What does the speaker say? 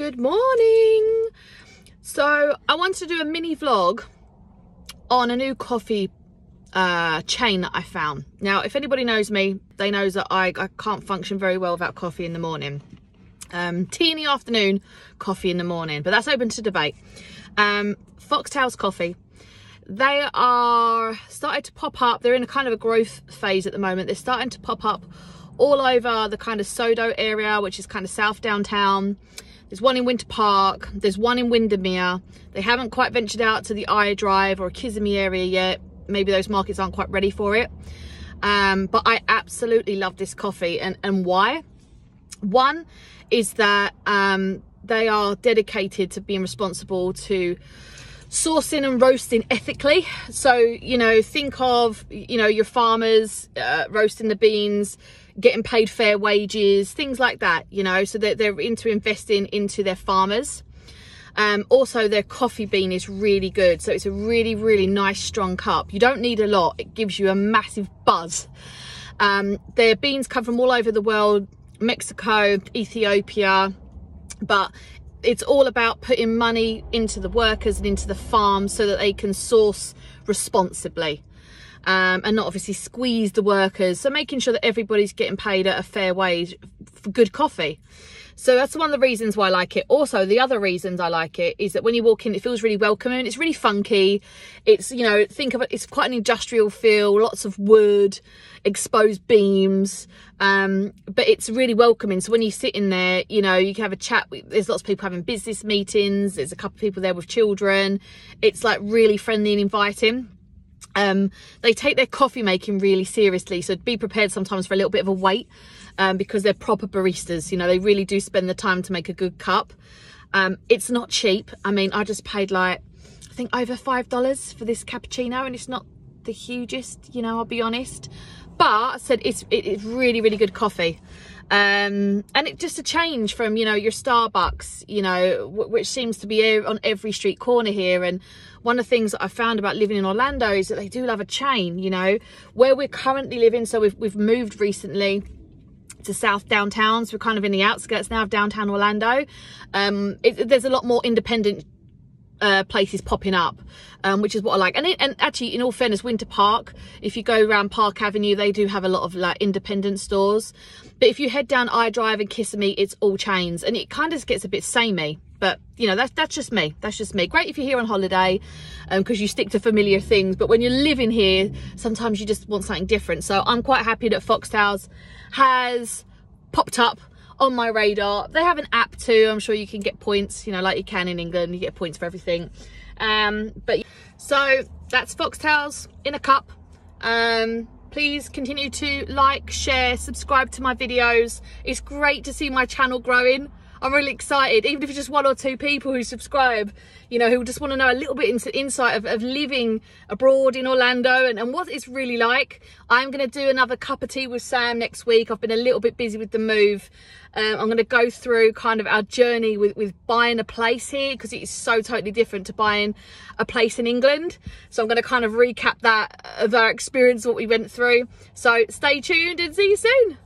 good morning. So I wanted to do a mini vlog on a new coffee uh, chain that I found. Now, if anybody knows me, they knows that I, I can't function very well without coffee in the morning. Um, tea in the afternoon, coffee in the morning, but that's open to debate. Um, Foxtails Coffee. They are starting to pop up. They're in a kind of a growth phase at the moment. They're starting to pop up all over the kind of Sodo area, which is kind of south downtown. There's one in Winter Park. There's one in Windermere. They haven't quite ventured out to the I-Drive or Kissimmee area yet. Maybe those markets aren't quite ready for it. Um, but I absolutely love this coffee. And, and why? One is that um, they are dedicated to being responsible to sourcing and roasting ethically so you know think of you know your farmers uh, roasting the beans getting paid fair wages things like that you know so that they're into investing into their farmers. Um, also their coffee bean is really good so it's a really really nice strong cup. You don't need a lot. It gives you a massive buzz. Um, their beans come from all over the world mexico ethiopia but it's all about putting money into the workers and into the farms so that they can source responsibly um, and not obviously squeeze the workers. So making sure that everybody's getting paid at a fair wage for good coffee. So that's one of the reasons why I like it. Also, the other reasons I like it is that when you walk in, it feels really welcoming. It's really funky. It's, you know, think of it, it's quite an industrial feel, lots of wood, exposed beams, um, but it's really welcoming. So when you sit in there, you know, you can have a chat. There's lots of people having business meetings. There's a couple of people there with children. It's like really friendly and inviting. Um, they take their coffee making really seriously. So be prepared sometimes for a little bit of a wait um, because they're proper baristas. You know, they really do spend the time to make a good cup. Um, it's not cheap. I mean, I just paid like, I think over $5 for this cappuccino and it's not the hugest, you know, I'll be honest. But I said it's, it's really, really good coffee. Um, and it just a change from, you know, your Starbucks, you know, which seems to be on every street corner here. And one of the things that I found about living in Orlando is that they do love a chain, you know, where we're currently living. So we've, we've moved recently to south downtown so we're kind of in the outskirts now of downtown orlando um, it, there's a lot more independent uh, places popping up um, which is what I like. And, it, and actually in all fairness Winter Park if you go around Park Avenue they do have a lot of like independent stores. But if you head down I-Drive and Kissimmee it's all chains. And it kind of gets a bit samey but you know that's that's just me. That's just me. Great if you're here on holiday because um, you stick to familiar things. But when you're living here sometimes you just want something different. So I'm quite happy that Foxtails has popped up on my radar. They have an app too. I'm sure you can get points, you know, like you can in England. You get points for everything. Um, but so that's Foxtails in a cup. Um, please continue to like, share, subscribe to my videos. It's great to see my channel growing. I'm really excited, even if it's just one or two people who subscribe, you know, who just want to know a little bit into insight of, of living abroad in Orlando and, and what it's really like. I'm going to do another cup of tea with Sam next week. I've been a little bit busy with the move. Um, I'm going to go through kind of our journey with, with buying a place here because it is so totally different to buying a place in England. So I'm going to kind of recap that of our experience, what we went through. So stay tuned and see you soon.